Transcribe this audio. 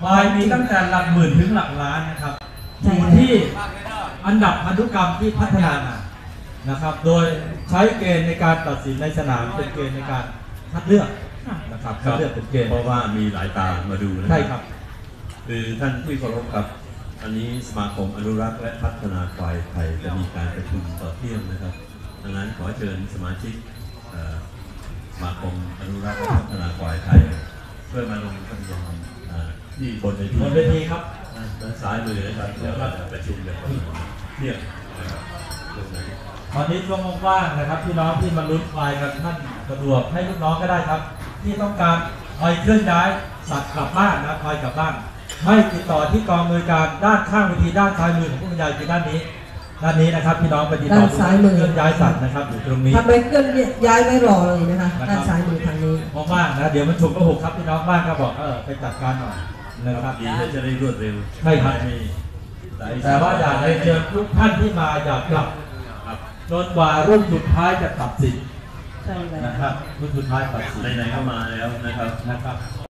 ควายมีตั้งแต่หลักหมื่นถึงหลักล้านนะครับอยู่ที่อันดับพันธุกรรมที่พัฒนามานะครับ โดยใช้เกณฑ์ในการตัดสินในสนามเป็นเกณฑ์ในการคัดเลือกนะครับคัดเลือกเป็นเกณฑ์เพราะว่ามีหลายตามาดูนะใช่ครับ คือท่านที่เคารพครับ อันนี้สมาคมอนุรักษ์และพัฒนาควายไทยจะมีการประชุมต่อเที่ยงนะครับดังนั้นขอเชิญสมาชิกเอ่อสมาคมอนุรักษ์และพัฒนาควายไทยเพื่อมาลงทะเบียนเอ่อ ที่บนเวทีบนเวทีครับด้านซ้ายมือนะครับเดี๋ยวเราจะประชุมกันเที่ยงนะครับตรงไหนตอนนี้ช่วงว่างๆนะครับ พี่น้องที่มาลุ้นควายกันท่านสะดวกให้ลูกน้องก็ได้ครับ ที่ต้องการคอยเคลื่อนย้ายสัตว์กลับบ้านนะคอยกลับบ้านให้ติดต่อที่กองมือการด้านข้างเวทีด้านซ้ายมือของผู้บรรยายคือด้านนี้ด้านนี้นะครับ พี่น้องไปติดต่อด้านซ้ายมือเคลื่อนย้ายสัตว์นะครับอยู่ตรงนี้ทำไมเคลื่อนย้ายไม่รอเลยนะคะนะครับด้านซ้ายมือทางนี้ว่างๆนะเดี๋ยวมันฉุกก็หุกครับพี่น้องบ้างก็บอกเออไปจัดการหน่อย นะครับดีและจะได้รวดเร็วใช่ครับมีหลยแต่ว่าอยากให้เชิญทุกท่านที่มาอยากกลับครับจนกว่ารุ่นสุดท้ายจะตัดสินใช่แล้ว นะครับรุ่นสุดท้ายตัดสินไหนๆก็มาแล้วนะครับ นะครับ